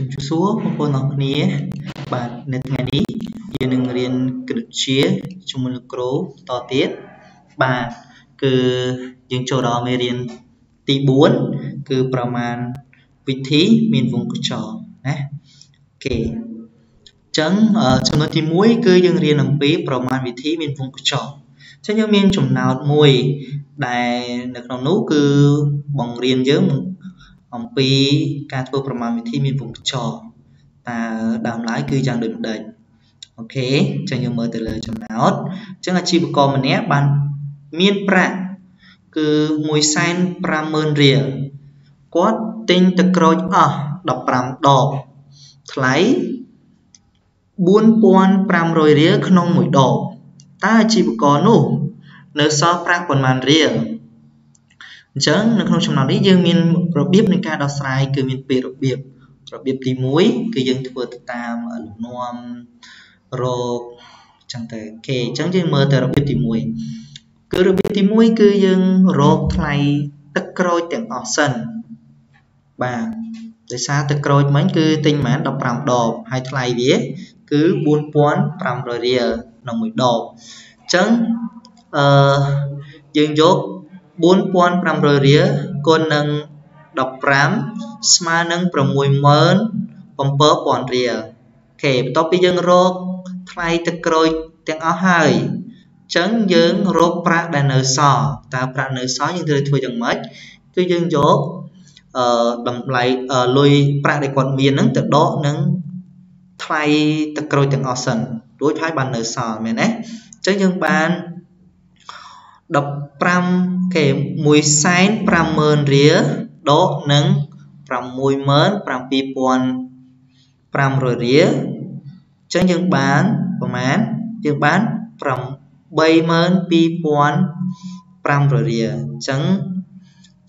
ជំរាបសួរបងប្អូនអរគ្នាបាទនៅថ្ងៃនេះយើងនឹងរៀនគណិតវិទ្យាជាមួយលោកគ្រូតទៀតបាទគឺយើងចូលដល់មេរៀនទី4គឺប្រមាណវិធីមានវងកញ្ចក់ណាអូខេអញ្ចឹងចំណុចទី1គឺយើងរៀនអំពីប្រមាណវិធីមានវងកញ្ចក់អញ្ចឹងយើងមានចំណោទមួយដែលនៅក្នុងនោះគឺបង្រៀនយើង អំពីការធ្វើប្រមាណវិធីមានវងកញ្ចក់តើដើមឡើយគឺយ៉ាងដូចម្ដេចអូខេអញ្ចឹងយើងមើលទៅលើចំណោទអញ្ចឹងអាជីវករម្នាក់បានមានប្រាក់គឺ150,000រៀលគាត់ទិញទឹកក្រូចអស់15ដបថ្លៃ4500រៀលក្នុងមួយដបតើអាជីវករនោះ នៅសល់ប្រាក់ប៉ុន្មានរៀល អញ្ចឹងនៅក្នុងចំណោទនេះយើងមានរបៀបនៃការដោះស្រាយគឺមានពីររបៀបរបៀបទី1គឺយើងធ្វើទៅតាមលំនាំរកអញ្ចឹងទៅអូខេអញ្ចឹងយើងមើលទៅរបៀបទី1គឺរបៀបទី1គឺយើងរកថ្លៃទឹកក្រូចទាំងអស់សិនបាទដោយសារទឹកក្រូចមិញគឺទិញប្រហែល15ដបហើយថ្លៃវាគឺ4500រៀលក្នុងមួយដបអញ្ចឹងអឺយើងយក 4500រៀលគុណនឹង15ស្មើនឹង67000រៀលអូខេបន្ទាប់ពីយើងរកថ្លៃទឹកក្រូចទាំងអស់ហើយអញ្ចឹងយើងរកប្រាក់ដែលនៅសល់តើប្រាក់នៅសល់យើងត្រូវធ្វើយ៉ាងម៉េចគឺយើងយកអឺតម្លៃលុយប្រាក់ដែលគាត់មានហ្នឹងទៅដកនឹងថ្លៃទឹកក្រូចទាំងអស់សិនរួចហើយបាននៅសល់មែនទេអញ្ចឹងយើងបាន 15គេ150,000រៀលដកនឹង67500រៀលអញ្ចឹងយើងបានប្រមាណយើងបាន82500រៀលអញ្ចឹង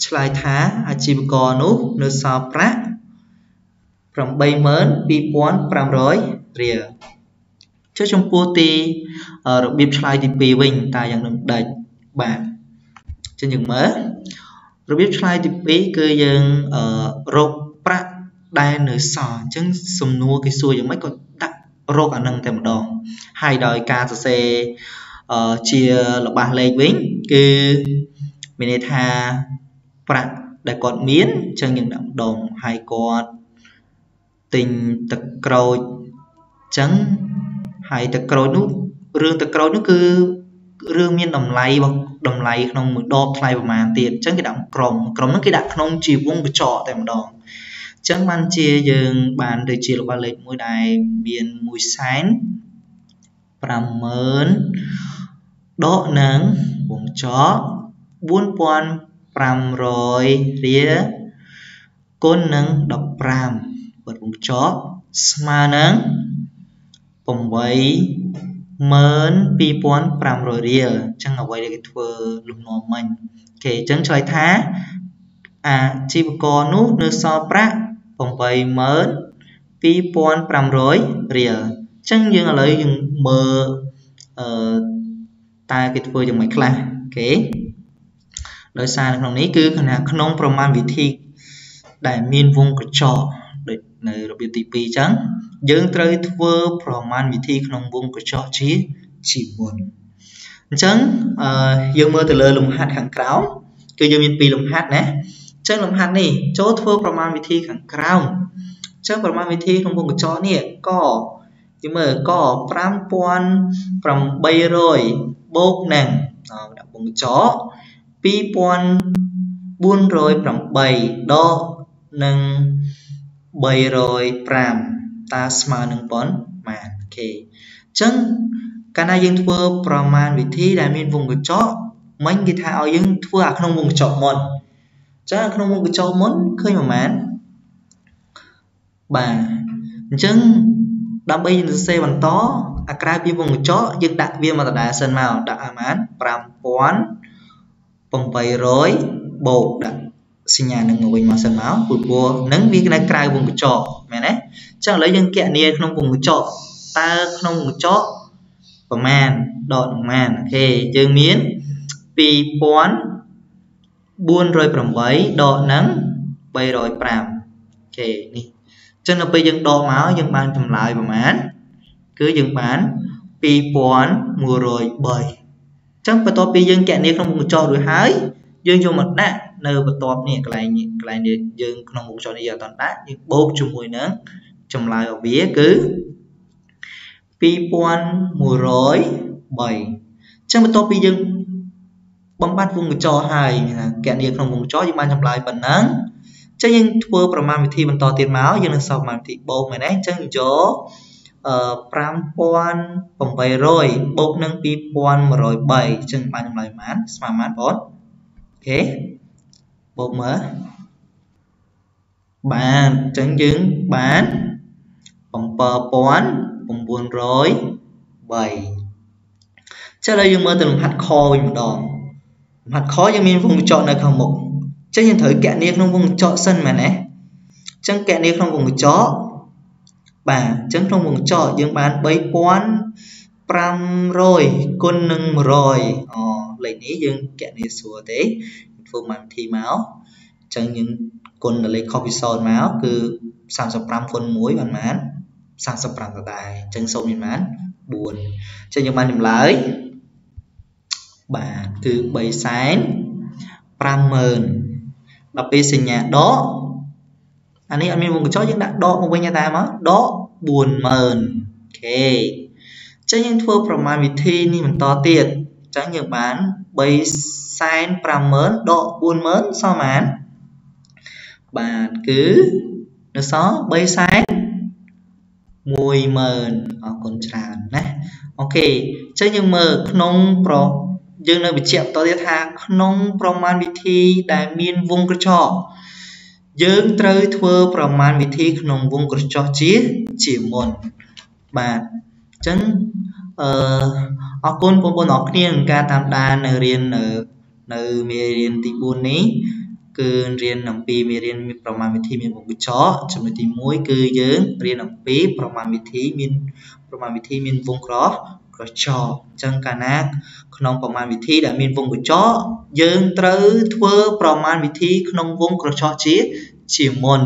ឆ្លើយថាអាជីវករនោះនៅសល់ប្រាក់82500រៀលចុះចំពោះទីរបៀបឆ្លើយទី2វិញតើយ៉ាងនឹងដេច បាទចឹងយើងមើលរបៀបឆ្លើយទី2គឺយើងរកប្រាក់ដែលនៅសល់អញ្ចឹងសំណួរគេសួរយ៉ាងម៉េចក៏ដាក់រកអានឹងតែម្ដងហើយដោយការសរសេរជារបស់លេខវិញគឺមានន័យថាប្រាក់ដែលគាត់មានអញ្ចឹងយើងដាក់ម្ដងហើយគាត់ទិញទឹកក្រូចអញ្ចឹងហើយទឹកក្រូចនោះរឿងទឹកក្រូចនោះគឺ រឿងមានតម្លៃតម្លៃក្នុងមួយដបថ្លៃប្រហែលទៀតអញ្ចឹងគេដាក់ក្រុមក្រុមហ្នឹងគេដាក់ក្នុងជាវងកញ្ចក់តែម្ដងអញ្ចឹងបានជាយើងបានដូចជារបស់លេខមួយដែលមាន1សែន50000ដកនឹងវងកញ្ចក់4500រៀលគុណនឹង15បិទវងកញ្ចក់ស្មើនឹង8 12500រៀលអញ្ចឹងអ្វីដែលគេធ្វើលំនាំមិញអូខេអញ្ចឹងឆ្លើយថាអាជីវករនោះនៅសល់ប្រាក់82500រៀលអញ្ចឹងយើងឥឡូវយើងមើលអឺតើគេធ្វើយ៉ាងម៉េចខ្លះអូខេដោយសារនៅក្នុងនេះគឺក្នុងប្រមាណវិធីដែលមានវងកញ្ចក់ដូចនៅរបៀបទី2អញ្ចឹង យើងត្រូវធ្វើប្រមាណវិធីក្នុងវងកញ្ចក់ជាជាមុនអញ្ចឹងអឺយើងមើលទៅលើលំហាត់ខាងក្រោមគឺយើងមានពីរលំហាត់ណាអញ្ចឹងលំហាត់នេះចូលធ្វើប្រមាណវិធីខាងក្រោមអញ្ចឹងប្រមាណវិធីក្នុងវងកញ្ចក់នេះកយើងមើលក5800បូកនឹងដាក់វងកញ្ចក់2408ដកនឹង305 តើស្មើនឹងប៉ុន្មានអូខេអញ្ចឹងកាលណាយើងធ្វើប្រមាណវិធីដែលមានវងកញ្ចក់មិញគេថាឲ្យយើងធ្វើអាក្នុងវងកញ្ចក់មុនអញ្ចឹងក្នុងវងកញ្ចក់មុនឃើញប្រមាណបាទអញ្ចឹងដើម្បីយើងសរសេរបន្តអាក្រៅពីវងកញ្ចក់យើងដាក់វាមកដដែលសិនមកដាក់អាម៉ាន5800បូកដាក់ សញ្ញានឹងមកវិញមកសិនមកព្រោះព្រោះនឹងវានៅក្រៅវងកញ្ចក់មែនទេអញ្ចឹងឥឡូវយើងគណនាក្នុងវងកញ្ចក់តើក្នុងវងកញ្ចក់ប្រមាណដកនឹងម៉ានអូខេយើងមាន2408ដកនឹង305អូខេនេះចឹងនៅពេលយើងដកមកយើងបានចម្លើយប្រមាណគឺយើងបាន2103ចឹងបន្ទាប់ពីយើងកណនីក្នុងមុខកញ្ចក់រួចហើយយើងយកមកដាក់ នៅបន្ទាប់នេះកន្លែងកន្លែងនេះយើងក្នុងមុខកញ្ចក់នេះយើងអត់ដាក់យើងបូកជាមួយនឹងចម្លើយរបស់វាគឺ2103ចឹងបន្ទាប់ពីយើងបំបត្តិវងកញ្ចក់ហើយកណនីក្នុងវងកញ្ចក់យើងបានចម្លើយប៉ុណ្ណឹងចឹងយើងធ្វើប្រមាណវិធីបន្តទៀតមកយើងនឹងសល់ប្រមាណវិធីបូកមែនទេអញ្ចឹងយក5800បូកនឹង2103អញ្ចឹងបានចម្លើយប៉ុន្មានស្មើប៉ុន្មានបងអូខេ បូកមើលបានអញ្ចឹងយើងបាន7903ចាឥឡូវយើងមើលទៅលំហាត់ខវិញម្ដងលំហាត់ខយើងមានវងកញ្ចក់នៅខាងមុខអញ្ចឹងយើងត្រូវកណនីក្នុងវងកញ្ចក់សិនមែនទេអញ្ចឹងកណនីក្នុងវងកញ្ចក់បាទអញ្ចឹងក្នុងវងកញ្ចក់យើងបាន3500គុណនឹង100អូ លេខនេះយើងកណនីស្រួលទេធ្វើមកវិធីមកអញ្ចឹងយើងគុណដល់លេខខុសពី0មកគឺ35គុណ1បានប៉ុន្មាន45ដដែលអញ្ចឹងសូមមានប៉ុន្មាន4អញ្ចឹងយើងបានចម្លើយបាទគឺ3សែន50000ដល់ពេលសញ្ញាដកអានេះអត់មានវងកញ្ចក់យើងដាក់ដកមកវិញតែមកដក40000អូខេអញ្ចឹងយើងធ្វើប្រមាណវិធីនេះបន្តទៀតអញ្ចឹងយើងបាន3សែន50000ដក40000សល់ប៉ុន្មានបាទគឺនៅសល់3សែន10000អរគុណច្រើនណាអូខេអញ្ចឹងយើងមើលក្នុងប្រយើងនៅបញ្ជាក់បន្តទៀតថាក្នុងប្រមាណវិធីដែលមានវងក្រចកយើងត្រូវធ្វើប្រមាណវិធីក្នុងវងក្រចកជាជាមុនបាទអញ្ចឹង អឺអរគុណបងប្អូនអរគ្នានឹងការតាមដាននៅរៀននៅនៅមេរៀនទី4នេះគឺរៀនអំពីមេរៀនមានប្រមាណវិធីមានវងកញ្ចក់ចំណុចទី1គឺយើងរៀនអំពីប្រមាណវិធីមានប្រមាណវិធីមានវងក្រក្រចកអញ្ចឹងកាលណាក្នុងប្រមាណវិធីដែលមានវងកញ្ចក់យើងត្រូវធ្វើប្រមាណវិធីក្នុងវងក្រចកជាជាមុន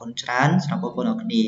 គុណច្រើនសម្រាប់បងប្អូនអរគ្នា